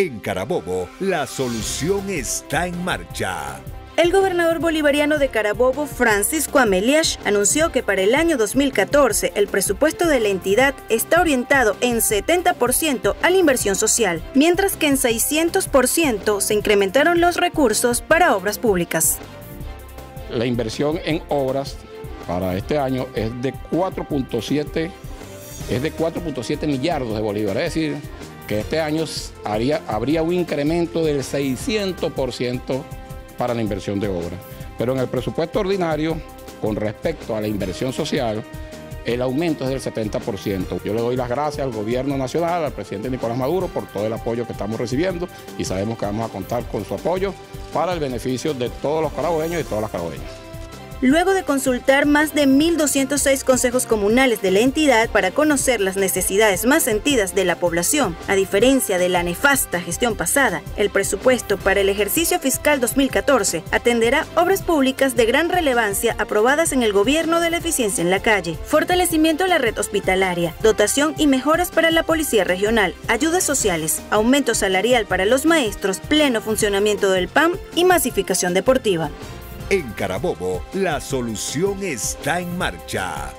En Carabobo, la solución está en marcha. El gobernador bolivariano de Carabobo, Francisco Ameliash, anunció que para el año 2014 el presupuesto de la entidad está orientado en 70% a la inversión social, mientras que en 600% se incrementaron los recursos para obras públicas. La inversión en obras para este año es de 4.7 es de 4.7 millardos de bolívares, es decir, que este año haría, habría un incremento del 600% para la inversión de obra. Pero en el presupuesto ordinario, con respecto a la inversión social, el aumento es del 70%. Yo le doy las gracias al gobierno nacional, al presidente Nicolás Maduro, por todo el apoyo que estamos recibiendo y sabemos que vamos a contar con su apoyo para el beneficio de todos los carabobeños y todas las carabobeñas luego de consultar más de 1.206 consejos comunales de la entidad para conocer las necesidades más sentidas de la población. A diferencia de la nefasta gestión pasada, el presupuesto para el ejercicio fiscal 2014 atenderá obras públicas de gran relevancia aprobadas en el gobierno de la eficiencia en la calle, fortalecimiento de la red hospitalaria, dotación y mejoras para la policía regional, ayudas sociales, aumento salarial para los maestros, pleno funcionamiento del PAM y masificación deportiva. En Carabobo, la solución está en marcha.